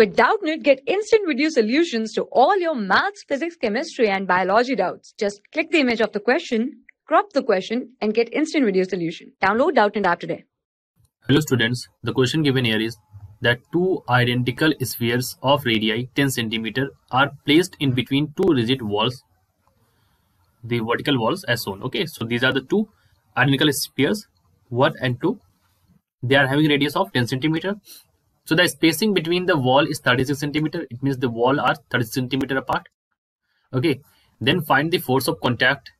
With Doubtnut, get instant video solutions to all your maths, physics, chemistry, and biology doubts. Just click the image of the question, crop the question, and get instant video solution. Download Doubtnut app today. Hello students, the question given here is that two identical spheres of radii 10 cm are placed in between two rigid walls, the vertical walls as shown. Okay, so these are the two identical spheres, 1 and 2. They are having radius of 10 centimeter so the spacing between the wall is 36 centimeter. It means the wall are 30 centimeter apart. Okay. Then find the force of contact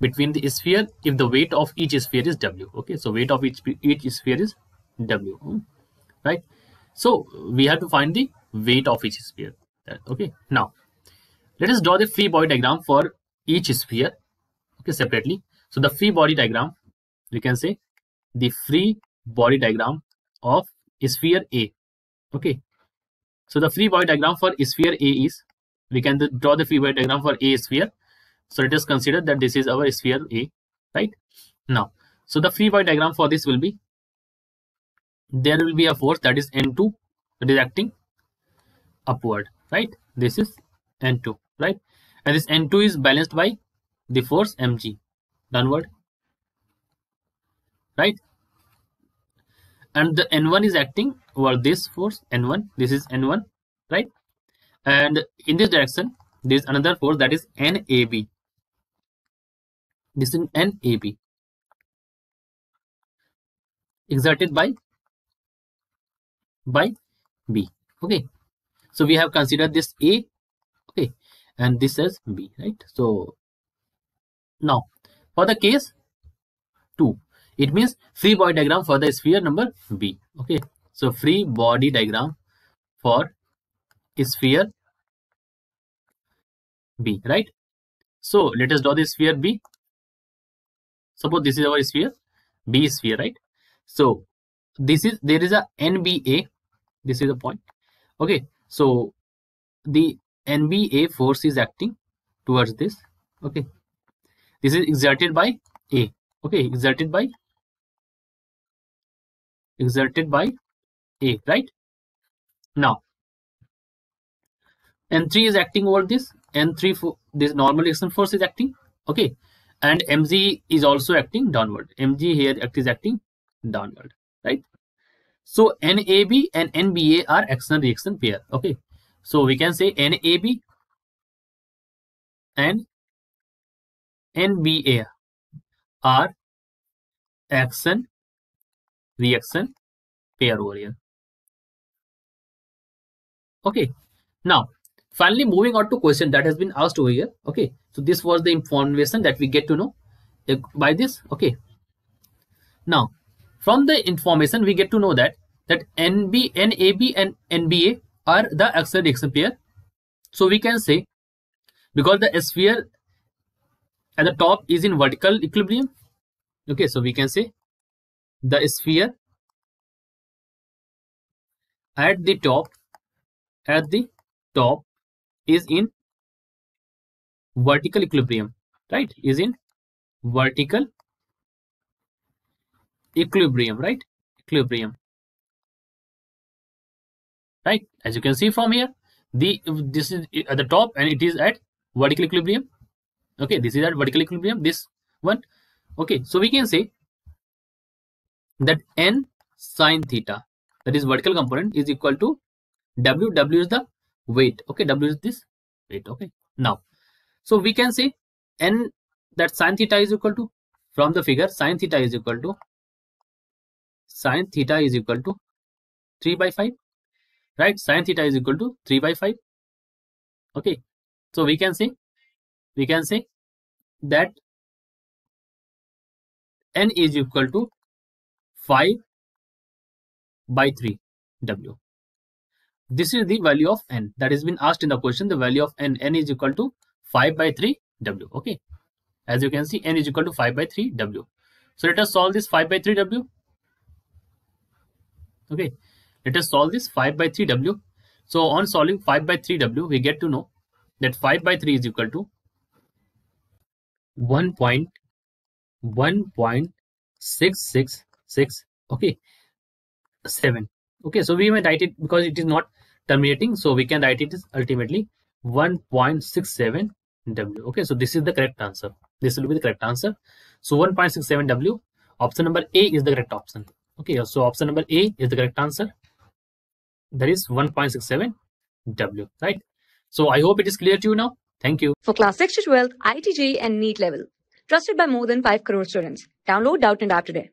between the sphere if the weight of each sphere is W. Okay. So weight of each, each sphere is W. Right. So we have to find the weight of each sphere. Okay. Now let us draw the free body diagram for each sphere. Okay. Separately. So the free body diagram, we can say the free body diagram of sphere A. Okay. So the free body diagram for sphere A is, we can draw the free body diagram for A sphere. So let us consider that this is our sphere A, right? Now, so the free body diagram for this will be, there will be a force that is N2 that is acting upward, right? This is N2, right? And this N2 is balanced by the force mg downward, right? And the n1 is acting over this force n1 this is n1 right? And in this direction there is another force that is nab this is nab exerted by by b. Okay. So we have considered this a. Okay. And this is b right? So now for the case 2 it means free body diagram for the sphere number B. Okay. So free body diagram for sphere B, right? So let us draw the sphere B. Suppose this is our sphere, B sphere, right? So this is there is a NBA. This is a point. Okay. So the NBA force is acting towards this. Okay. This is exerted by A. Okay, exerted by exerted by A, right? Now, N3 is acting over this, N3, for this normal action force is acting, okay? And mg is also acting downward. mg here is acting downward, right? So NAB and NBA are action reaction pair, okay? So we can say NAB and NBA are action reaction pair over here. Okay now finally moving on to question that has been asked over here. Okay so this was the information that we get to know eh, by this. Okay now from the information we get to know that that nb nab and nba are the axial reaction pair. So we can say because the sphere at the top is in vertical equilibrium. Okay so we can say the sphere at the top at the top is in vertical equilibrium right? Is in vertical equilibrium right? Equilibrium. Right? As you can see from here the this is at the top and it is at vertical equilibrium. Okay this is at vertical equilibrium this one. Okay so we can say that n sine theta that is vertical component is equal to w w is the weight. Okay w is this weight. Okay now so we can say n that sine theta is equal to from the figure sine theta is equal to sine theta is equal to 3 by 5 right? Sine theta is equal to 3 by 5 okay so we can say we can say that n is equal to 5 by 3 W. This is the value of n that has been asked in the question. The value of n, n is equal to 5 by 3 W. Okay. As you can see, n is equal to 5 by 3 W. So let us solve this 5 by 3 W. Okay. Let us solve this 5 by 3 W. So on solving 5 by 3 W, we get to know that 5 by 3 is equal to 1.1.66 6 okay 7 okay so we may write it because it is not terminating. So we can write it as ultimately 1.67 W. Okay, so this is the correct answer. This will be the correct answer. So 1.67 W. Option number A is the correct option. Okay, so option number A is the correct answer. That is 1.67 W, right? So I hope it is clear to you now. Thank you. For class 6 to 12, IIT JEE and NEET level. Trusted by more than 5 crore students. Download Doubtnut App today.